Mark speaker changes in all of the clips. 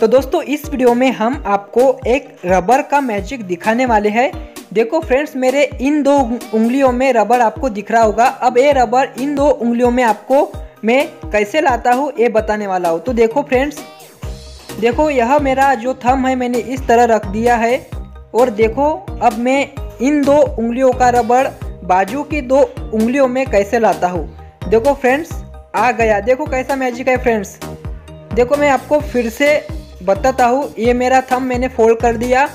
Speaker 1: तो दोस्तों, इस वीडियो में हम आपको एक रबर का मैजिक दिखाने वाले हैं। देखो फ्रेंड्स, मेरे इन दो उंगलियों में रबर आपको दिख रहा होगा। अब ये रबर इन दो उंगलियों में आपको मैं कैसे लाता हूँ, ये बताने वाला हूँ। तो देखो फ्रेंड्स, देखो यह मेरा जो थम है, मैंने इस तरह रख दिया है। और देखो, अब मैं इन दो उंगलियों का रबर बाजू की दो उंगलियों में कैसे लाता हूँ। देखो फ्रेंड्स, आ गया। देखो कैसा मैजिक है फ्रेंड्स। देखो मैं आपको फिर से बताता हूँ, ये मेरा थम मैंने फोल्ड कर दिया।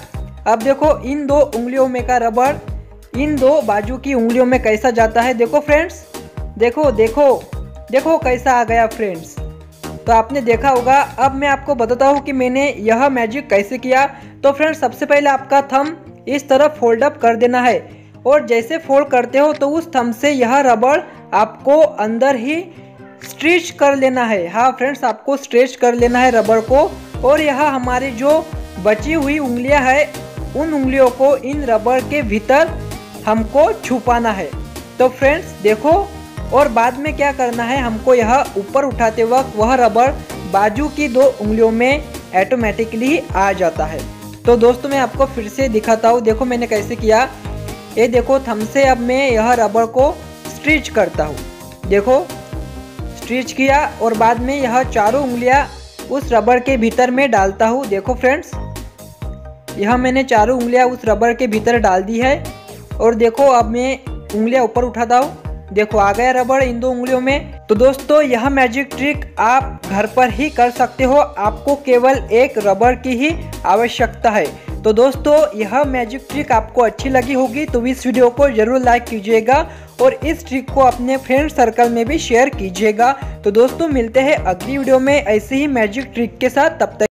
Speaker 1: अब देखो, इन दो उंगलियों में का रबड़, इन दो बाजू की उंगलियों में कैसा जाता है, देखो फ्रेंड्स देखो देखो देखो कैसा आ गया फ्रेंड्स तो आपने देखा होगा, अब मैं आपको बताता हूँ कि मैंने यह मैजिक कैसे किया। तो फ्रेंड्स सबसे पहले आपका थम इस तरफ़ फोल्ड अप कर देना है। और जैसे फोल्ड करते हो तो उस थम से यह रबड़ आपको अंदर ही स्ट्रेच कर लेना है। हाँ फ्रेंड्स आपको स्ट्रेच कर लेना है रबड़ को। और यह हमारी जो बची हुई उंगलियाँ है, उन उंगलियों को इन रबर के भीतर हमको छुपाना है। तो फ्रेंड्स देखो, और बाद में क्या करना है, हमको यह ऊपर उठाते वक्त वह रबर बाजू की दो उंगलियों में ऑटोमेटिकली आ जाता है। तो दोस्तों, मैं आपको फिर से दिखाता हूँ, देखो मैंने कैसे किया। ये देखो थम से अब मैं यह रबर को स्ट्रिच करता हूँ। देखो स्ट्रिच किया और बाद में यह चारों उंगलियाँ उस रबर के भीतर में डालता हूँ। देखो फ्रेंड्स, यह मैंने चारों उंगलियाँ उस रबर के भीतर डाल दी है। और देखो, अब मैं उंगलियाँ ऊपर उठाता हूँ। देखो, आ गया रबड़ इन दो उंगलियों में। तो दोस्तों, यह मैजिक ट्रिक आप घर पर ही कर सकते हो। आपको केवल एक रबर की ही आवश्यकता है। तो दोस्तों, यह मैजिक ट्रिक आपको अच्छी लगी होगी तो इस वीडियो को ज़रूर लाइक कीजिएगा और इस ट्रिक को अपने फ्रेंड सर्कल में भी शेयर कीजिएगा। तो दोस्तों, मिलते हैं अगली वीडियो में ऐसे ही मैजिक ट्रिक के साथ, तब तक